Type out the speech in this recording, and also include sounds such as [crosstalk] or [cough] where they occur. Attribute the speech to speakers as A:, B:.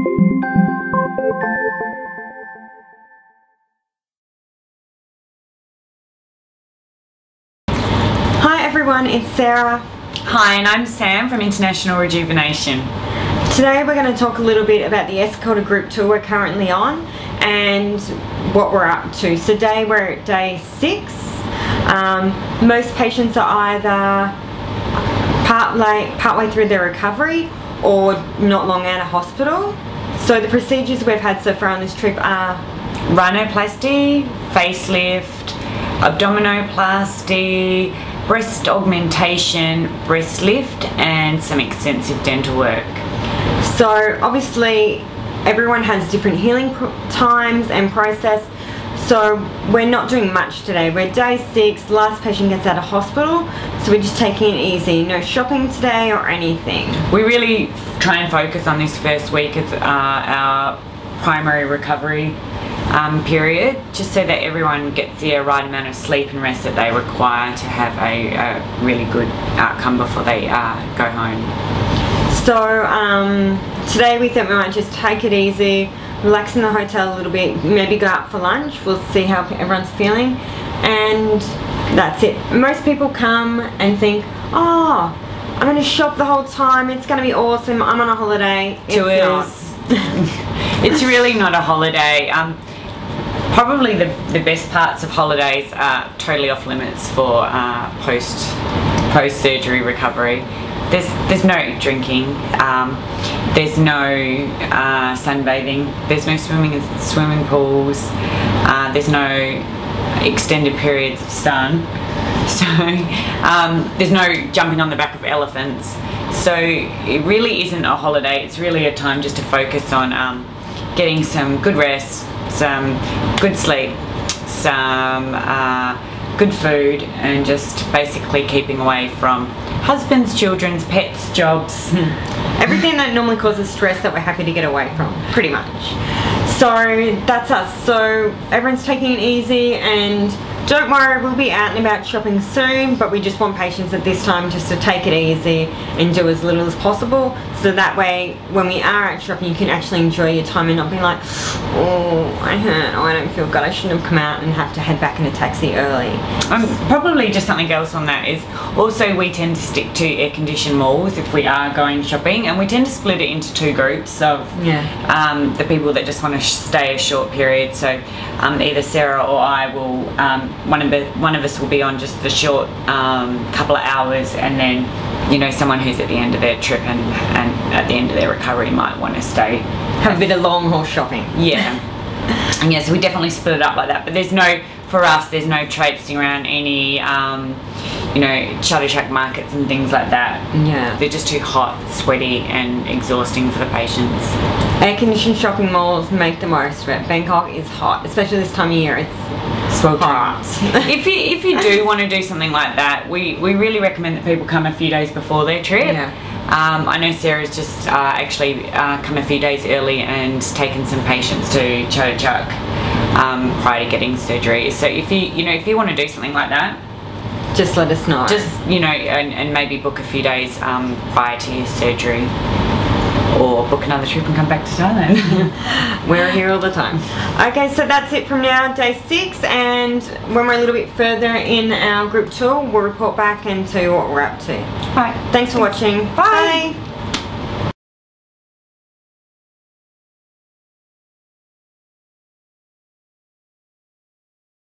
A: Hi everyone, it's Sarah.
B: Hi, and I'm Sam from International Rejuvenation.
A: Today we're going to talk a little bit about the Escorted Group Tour we're currently on and what we're up to. So today we're at day six. Um, most patients are either part late, partway through their recovery or not long out of hospital. So the procedures we've had so far on this trip are
B: Rhinoplasty, facelift, abdominoplasty, breast augmentation, breast lift, and some extensive dental work.
A: So obviously everyone has different healing times and process. So we're not doing much today. We're day six, last patient gets out of hospital. So we're just taking it easy. No shopping today or anything.
B: We really try and focus on this first week as uh, our primary recovery um, period, just so that everyone gets the right amount of sleep and rest that they require to have a, a really good outcome before they uh, go home.
A: So um, today we thought we might just take it easy, relax in the hotel a little bit, maybe go out for lunch. We'll see how everyone's feeling, and that's it. Most people come and think, oh, I'm going to shop the whole time. It's going to be awesome. I'm on a holiday. It's
B: Tours. [laughs] it's really not a holiday. Um, probably the, the best parts of holidays are totally off limits for uh, post post surgery recovery. There's there's no drinking. Um, there's no uh, sunbathing. There's no swimming in swimming pools. Uh, there's no extended periods of sun. [laughs] So um, there's no jumping on the back of elephants. So it really isn't a holiday. It's really a time just to focus on um, getting some good rest, some good sleep, some uh, good food, and just basically keeping away from husbands, children's, pets, jobs. Hmm.
A: Everything that normally causes stress that we're happy to get away from, pretty much. So that's us. So everyone's taking it easy and don't worry, we'll be out and about shopping soon, but we just want patients at this time just to take it easy and do as little as possible. So that way, when we are out shopping, you can actually enjoy your time and not be like, oh, I hurt, oh, I don't feel good, I shouldn't have come out and have to head back in a taxi early.
B: Um, probably just something else on that is also we tend to stick to air-conditioned malls if we are going shopping, and we tend to split it into two groups of
A: yeah.
B: um, the people that just want to stay a short period. So um, either Sarah or I will um, one of the, one of us will be on just the short um, couple of hours, and then you know someone who's at the end of their trip and, and at the end of their recovery might want to stay
A: have a bit of long haul shopping.
B: Yeah. and yeah, so we definitely split it up like that. But there's no for us. There's no traipsing around any. Um, you know, Chatuchak markets and things like that.
A: Yeah.
B: They're just too hot, sweaty, and exhausting for the patients.
A: Air conditioned shopping malls make the most of it. Bangkok is hot, especially this time of year. It's so hot. [laughs]
B: if you if you do want to do something like that, we, we really recommend that people come a few days before their trip.
A: Yeah.
B: Um, I know Sarah's just uh, actually uh, come a few days early and taken some patients to Chatuchak um, prior to getting surgery. So if you you know if you want to do something like that,
A: just let us know.
B: Just, you know, and, and maybe book a few days um, prior to your surgery or book another trip and come back to Thailand. [laughs]
A: we're here all the time. Okay, so that's it from now, day six, and when we're a little bit further in our group tour, we'll report back and tell you what we're up to.
B: Alright,
A: thanks for watching.
B: Bye. Bye.